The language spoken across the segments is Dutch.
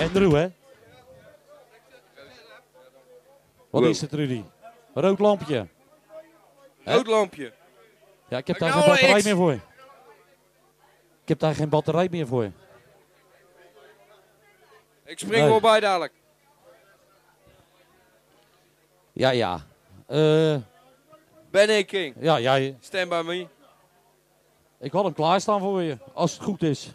Andrew, hè? Wat is het, Rudy? Rood lampje. Rood lampje. Ja, ik heb daar geen batterij meer voor. Ik heb daar geen batterij meer voor. Ik spring Nee. wel bij dadelijk. Ja, ja. Eh, Ben King. ja, ja. Stand by me. Ik had hem klaarstaan voor je, als het goed is.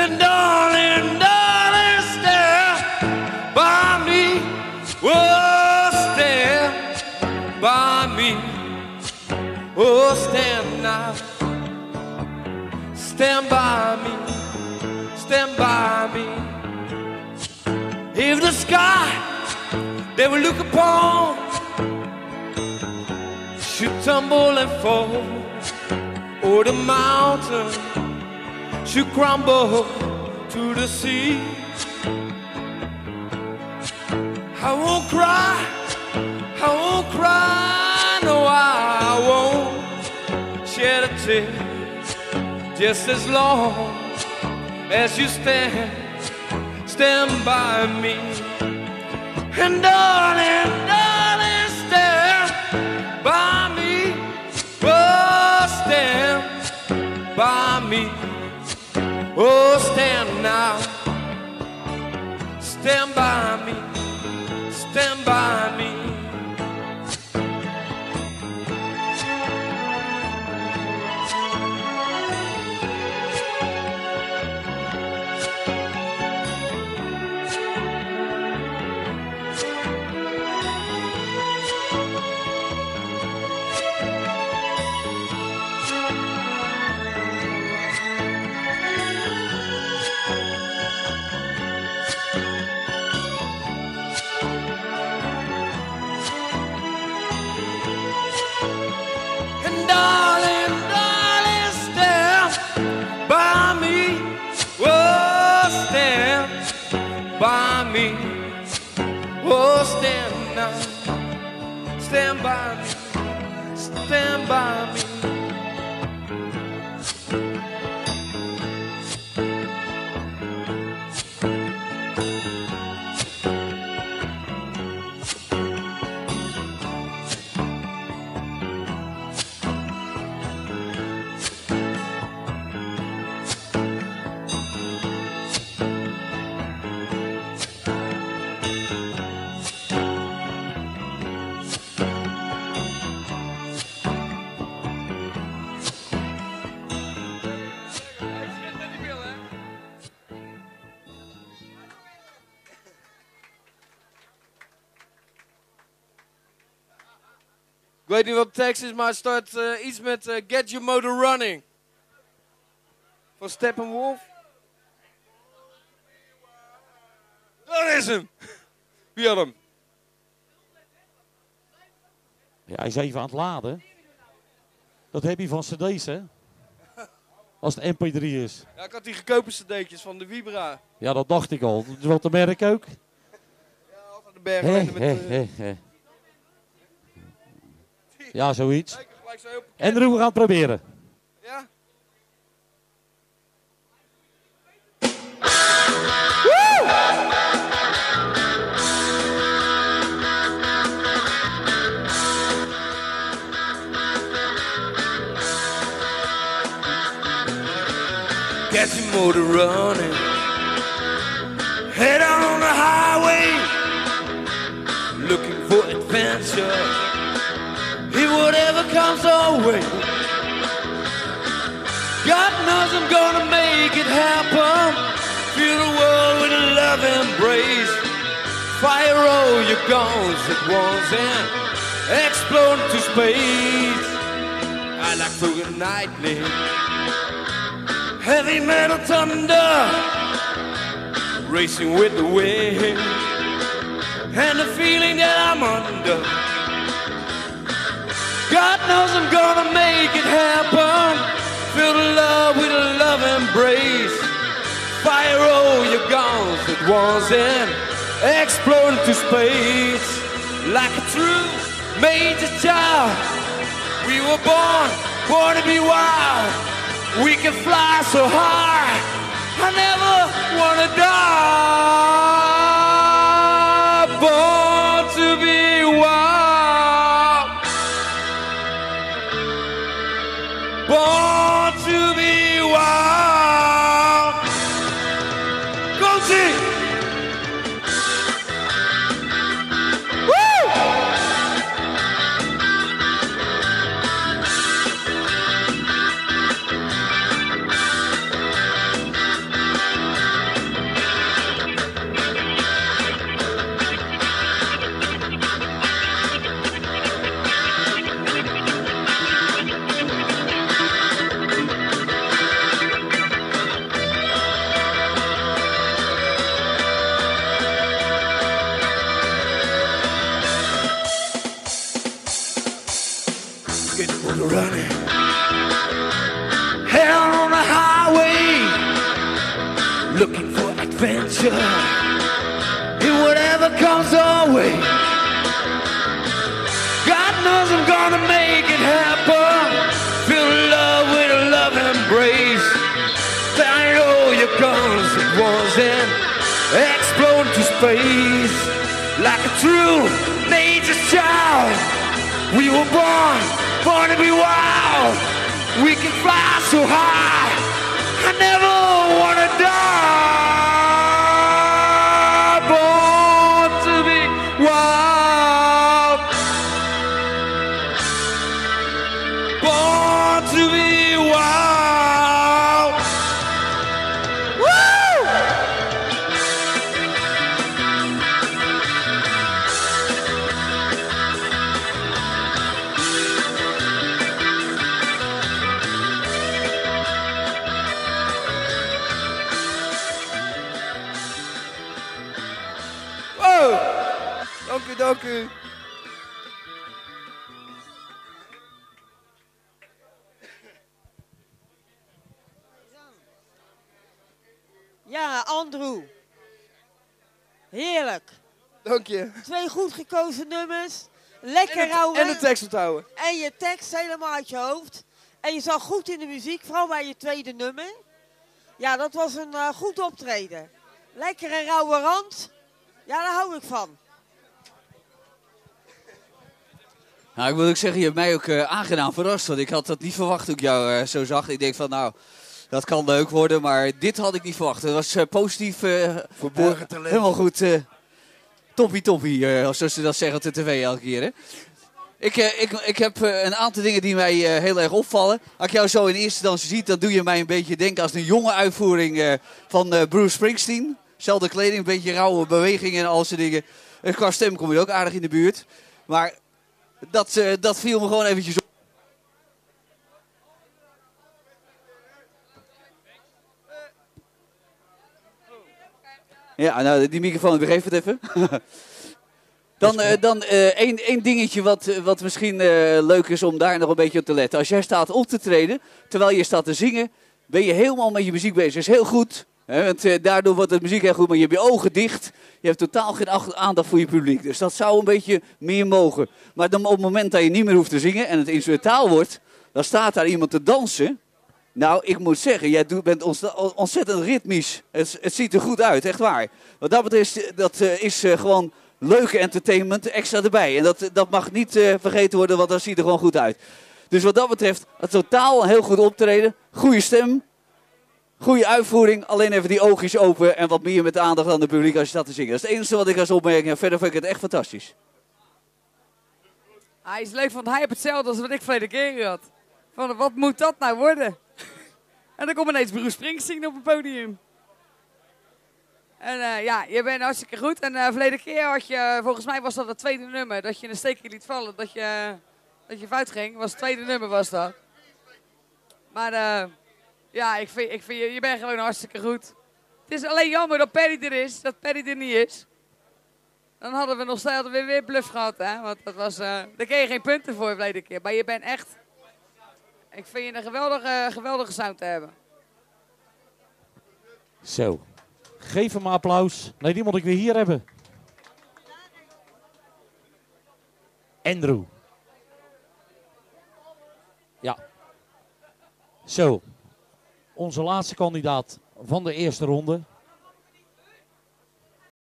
And darling, darling, stand by me. Oh, stand by me. Oh, stand now. Stand by me. Stand by me. If the sky they will look upon should tumble and fall or the mountain should crumble to the sea. I won't cry, I won't cry, no, I won't shed a tear. Just as long as you stand, stand by me. And darling, darling, stand by me. Oh, stand by me. Oh, stand now. Stand by darling, darling, stand by me. Oh, stand by me. Oh, stand now. Stand by me. Stand by me. Ik weet niet wat de tekst is, maar het start eh, iets met eh, Get Your Motor Running. Van Steppenwolf. Daar is hem. Wie had hem? Ja, hij is even aan het laden. Dat heb je van cd's, hè? Als het mp3 is. Ja, ik had die gekopen cd'tjes van de Vibra. Ja, dat dacht ik al. Dat is wat de merk ook. Van de Hè, met, hè, eh, hè, hè. Ja, zoiets. En Roe we het proberen. Ja? Get your motor running. Head on. God knows I'm gonna make it happen. Fill the world with a love embrace. Fire all your guns at once and explode into space. I like the nightly, heavy metal thunder, racing with the wind, and the feeling that I'm under. God knows I'm gonna make it happen. Fill the love with a love embrace. Fire oh, all your guns at once and explode into space like a true major child. We were born, born to be wild. We can fly so high. I never wanna die. Embrace. Fire all your guns at once and explode to space like a true nature's child. We were born, born to be wild. We can fly so high. Ja, Andrew. Heerlijk. Dank je. Twee goed gekozen nummers. Lekker En, rauw. de, en de tekst onthouden. En je tekst helemaal uit je hoofd. En je zat goed in de muziek, vooral bij je tweede nummer. Ja, dat was een eh, goed optreden. Lekkere rauwe rand. Ja, daar hou ik van. Nou, ik moet ook zeggen, je hebt mij ook eh, aangenaam verrast. Want ik had dat niet verwacht toen ik jou eh, zo zag. Ik denk van, nou, dat kan leuk worden. Maar dit had ik niet verwacht. Het was eh, positief. eh, Verborgen eh, talent. helemaal goed. toppie toppie, zoals ze dat zeggen op de tv elke keer. Hè? Ik, ik, ik heb een aantal dingen die mij heel erg opvallen. Als ik jou zo in eerste instantie ziet, dan doe je mij een beetje denken als een jonge uitvoering van Bruce Springsteen. Zelfde kleding, een beetje rauwe bewegingen en al soort dingen. En qua stem kom je ook aardig in de buurt. Maar dat, dat viel me gewoon eventjes op. Ja, nou, die microfoon begreep het even. Dan, eh, dan eh, één, één dingetje wat, eh, wat misschien leuk is om daar nog een beetje op te letten. Als jij staat op te treden, terwijl je staat te zingen, ben je helemaal met je muziek bezig. Dat is heel goed, hè, want daardoor wordt de muziek heel goed, maar je hebt je ogen dicht. Je hebt totaal geen ach- aandacht voor je publiek. Dus dat zou een beetje meer mogen. Maar dan op het moment dat je niet meer hoeft te zingen en het instrumentaal wordt, dan staat daar iemand te dansen. Nou, ik moet zeggen, jij bent ontzettend ritmisch. Het, het ziet er goed uit, echt waar. Wat dat betreft, dat eh, is eh, gewoon leuke entertainment extra erbij. En dat, dat mag niet eh, vergeten worden, want dat ziet er gewoon goed uit. Dus wat dat betreft, het totaal heel goed optreden. Goede stem. Goede uitvoering, alleen even die oogjes open en wat meer met de aandacht aan het publiek als je staat te zingen. Dat is het enige wat ik als opmerking heb. Verder vind ik het echt fantastisch. Hij is leuk, want hij heeft hetzelfde als wat ik verleden keer had. Van, wat moet dat nou worden? En dan komt ineens Bruce Springsteen op het podium. En eh, ja, je bent hartstikke goed. En uh, verleden keer had je, volgens mij was dat het tweede nummer, dat je een steekje liet vallen, dat je, dat je fout ging. Was het tweede nummer was dat. Maar uh, ja, ik vind, ik vind je, je bent gewoon hartstikke goed. Het is alleen jammer dat Perry er is, dat Perry er niet is. Dan hadden we nog steeds weer, weer bluff gehad, hè. Want dat was, uh, daar kreeg je geen punten voor verleden keer. Maar je bent echt... Ik vind je een geweldige, geweldige sound te hebben. Zo. Geef hem een applaus. Nee, die moet ik weer hier hebben. Andrew. Ja. Zo. Onze laatste kandidaat van de eerste ronde.